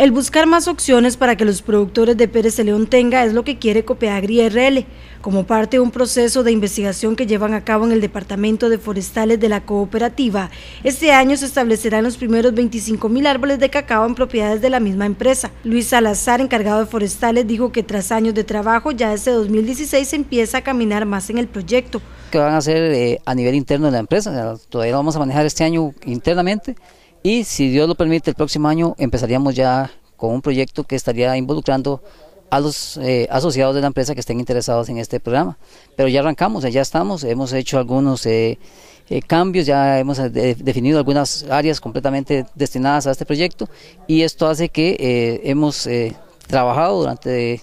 El buscar más opciones para que los productores de Pérez de León tenga es lo que quiere Copeagri RL, como parte de un proceso de investigación que llevan a cabo en el Departamento de Forestales de la Cooperativa. Este año se establecerán los primeros 25 mil árboles de cacao en propiedades de la misma empresa. Luis Salazar, encargado de Forestales, dijo que tras años de trabajo, ya desde 2016 se empieza a caminar más en el proyecto. Que van a hacer eh, a nivel interno de la empresa, todavía lo vamos a manejar este año internamente y si Dios lo permite el próximo año empezaríamos ya con un proyecto que estaría involucrando a los eh, asociados de la empresa que estén interesados en este programa. Pero ya arrancamos, ya estamos, hemos hecho algunos eh, eh, cambios, ya hemos definido algunas áreas completamente destinadas a este proyecto y esto hace que hemos trabajado durante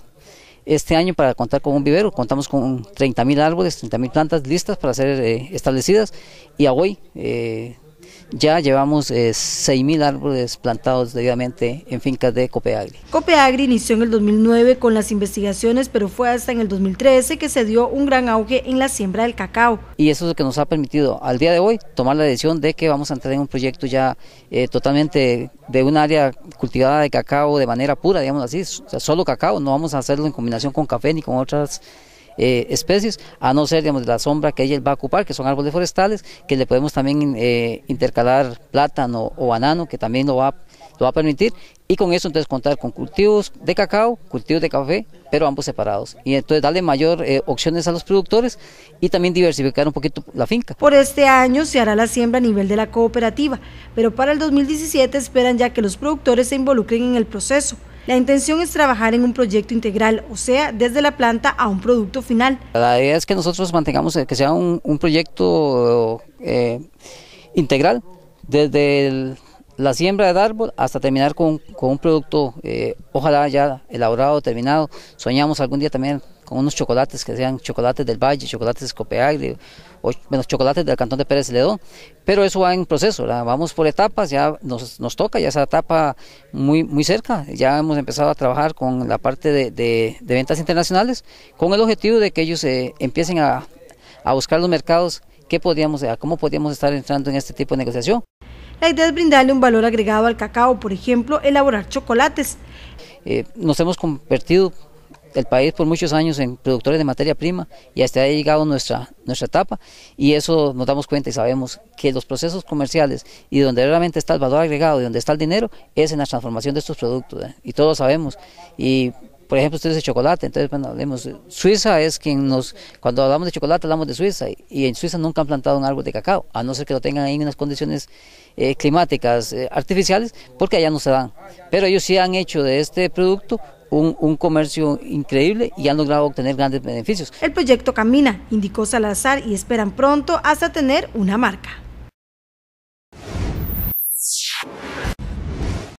este año para contar con un vivero, contamos con 30 mil árboles, 30 mil plantas listas para ser establecidas y a hoy ya llevamos eh, 6.000 árboles plantados debidamente en fincas de Copeagri. Copeagri inició en el 2009 con las investigaciones, pero fue hasta en el 2013 que se dio un gran auge en la siembra del cacao. Y eso es lo que nos ha permitido al día de hoy tomar la decisión de que vamos a entrar en un proyecto ya eh, totalmente de un área cultivada de cacao de manera pura, digamos así, solo cacao, no vamos a hacerlo en combinación con café ni con otras eh, especies, a no ser digamos, de la sombra que ella va a ocupar, que son árboles forestales, que le podemos también eh, intercalar plátano o banano, que también lo va, lo va a permitir, y con eso entonces contar con cultivos de cacao, cultivos de café, pero ambos separados. Y entonces darle mayor eh, opciones a los productores y también diversificar un poquito la finca. Por este año se hará la siembra a nivel de la cooperativa, pero para el 2017 esperan ya que los productores se involucren en el proceso. La intención es trabajar en un proyecto integral, o sea, desde la planta a un producto final. La idea es que nosotros mantengamos eh, que sea un, proyecto eh, integral, desde la siembra del árbol hasta terminar con, un producto, eh, ojalá ya elaborado, terminado. Soñamos algún día también con unos chocolates que sean chocolates del Valle, chocolates Escopeagre, o menos chocolates del Cantón de Pérez Ledón, pero eso va en proceso, vamos por etapas, ya nos, nos, toca, ya esa etapa muy, muy cerca, ya hemos empezado a trabajar con la parte de, de, ventas internacionales, con el objetivo de que ellos eh, empiecen a, a, buscar los mercados, qué podríamos, cómo podríamos estar entrando en este tipo de negociación. La idea es brindarle un valor agregado al cacao, por ejemplo, elaborar chocolates. Eh, nos hemos convertido el país por muchos años en productores de materia prima y hasta ahí ha llegado nuestra, nuestra etapa y eso nos damos cuenta y sabemos que los procesos comerciales y donde realmente está el valor agregado y donde está el dinero es en la transformación de estos productos y todos sabemos y por ejemplo, ustedes de chocolate, entonces, bueno, hablemos, Suiza es quien nos, cuando hablamos de chocolate hablamos de Suiza, y en Suiza nunca han plantado un árbol de cacao, a no ser que lo tengan ahí en unas condiciones eh, climáticas eh, artificiales, porque allá no se dan. Pero ellos sí han hecho de este producto un, comercio increíble y han logrado obtener grandes beneficios. El proyecto camina, indicó Salazar, y esperan pronto hasta tener una marca.